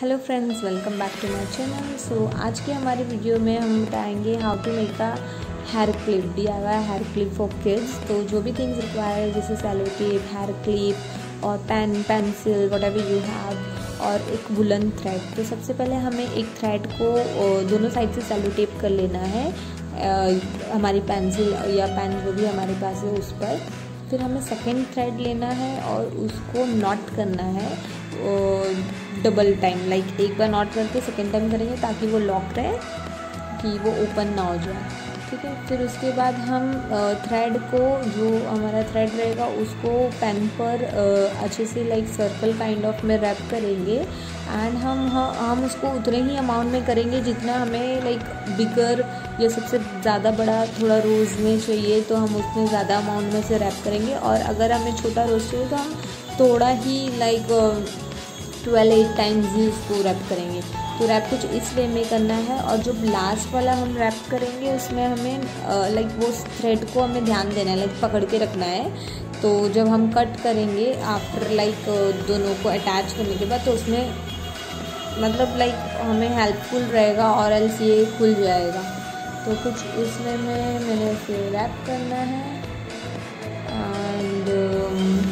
Hello friends welcome back to my channel so आज के हमारे वीडियो में हम बताएँगे how to make a hair clip D I hair clip for kids तो जो भी थिंग्स रिक्वायर है, जैसे सैलो टेप हेयर क्लिप और pen pencil whatever you have और एक वुलन थ्रेड तो सबसे पहले हमें एक थ्रेड को दोनों साइड से सैलो टेप कर लेना है हमारी पेंसिल या पेन जो भी हमारे पास है उस पर. फिर हमें सेकेंड थ्रेड लेना है और उसको नॉट करना है डबल टाइम लाइक एक बार नॉट करके सेकेंड टाइम करेंगे ताकि वो लॉक रहे, कि वो ओपन ना हो जाए। ठीक है, फिर उसके बाद हम थ्रेड को, जो हमारा थ्रेड रहेगा, उसको पेन पर अच्छे से लाइक सर्कल काइंड ऑफ़ में रैप करेंगे। एंड हम हम उसको उतने ही अमाउंट में करेंगे जितना हमें लाइक बिगर या सबसे ज़्यादा बड़ा, थोड़ा रोज़ में चाहिए तो हम उसमें ज़्यादा अमाउंट में से रैप करेंगे। और अगर हमें छोटा रोज़ चाहिए तो हम थोड़ा ही लाइक ट्वेल्व एट टाइम्स ही उसको रैप करेंगे। तो रैप कुछ इस वे में करना है और जो लास्ट वाला हम रैप करेंगे, उसमें हमें लाइक वो थ्रेड को हमें ध्यान देना है लाइक पकड़ के रखना है। तो जब हम कट करेंगे आफ्टर लाइक दोनों को अटैच करने के बाद तो उसमें मतलब लाइक हमें हेल्पफुल रहेगा और एल्स ये खुल जाएगा। तो कुछ इसमें में मैंने इसे रैप करना है। एंड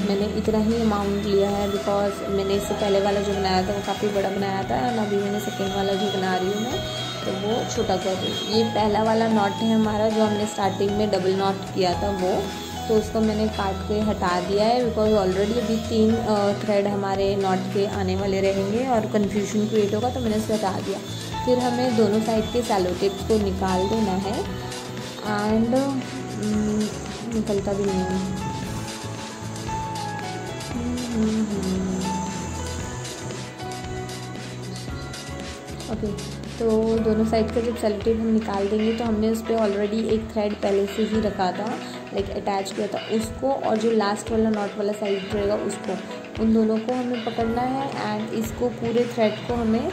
मैंने इतना ही अमाउंट लिया है बिकॉज़ मैंने इससे पहले वाला जो बनाया था वो काफ़ी बड़ा बनाया था एंड अभी मैंने सेकेंड वाला जो बना रही हूँ मैं तो वो छोटा कर रही ये पहला वाला नॉट है हमारा जो हमने स्टार्टिंग में डबल नॉट किया था वो तो उसको मैंने काट के हटा दिया है बिकॉज़ ऑलरेडी अभी तीन थ्रेड हमारे नॉट के आने वाले रहेंगे और कन्फ्यूज़न क्रिएट होगा तो मैंने उसे हटा दिया। फिर हमें दोनों साइड के सैलो टिप्स को निकाल देना है। एंड निकलता भी नहीं है। ओके तो दोनों साइड का जब सेलोटेप हम निकाल देंगे तो हमने उस पर ऑलरेडी एक थ्रेड पहले से ही रखा था लाइक अटैच किया था उसको और जो लास्ट वाला नॉट वाला साइड रहेगा उसको। उन दोनों को हमें पकड़ना है एंड इसको पूरे थ्रेड को हमें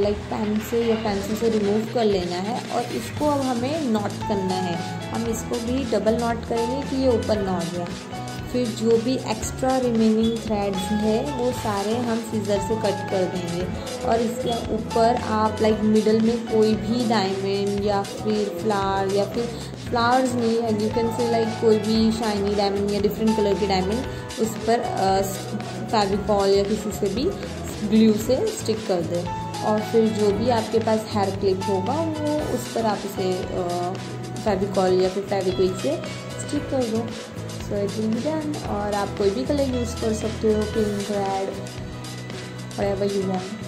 लाइक पेन से या पेंसिल से रिमूव कर लेना है और इसको अब हमें नॉट करना है। हम इसको भी डबल नॉट करेंगे कि ये ओपन ना हो। जाए फिर जो भी एक्स्ट्रा रिमेनिंग थ्रेड्स है, वो सारे हम सीज़र से कट कर देंगे। और इसके ऊपर आप लाइक मिडल में कोई भी डायमंड या फिर फ्लावर या फिर फ्लावर्स नहीं है यू कैन से लाइक कोई भी शाइनी डायमंड या डिफरेंट कलर के डायमंड उस पर फेविकॉल या किसी से भी ग्लू से स्टिक कर दें। और फिर जो भी आपके पास हेयर क्लिप होगा, वो उस पर आप उसे फेविकॉल या फिर फेविक्विक से स्टिक कर दो। So it will be done और आप कोई भी कलर यूज़ कर सकते हो पिंक रेड और एवर यू वांट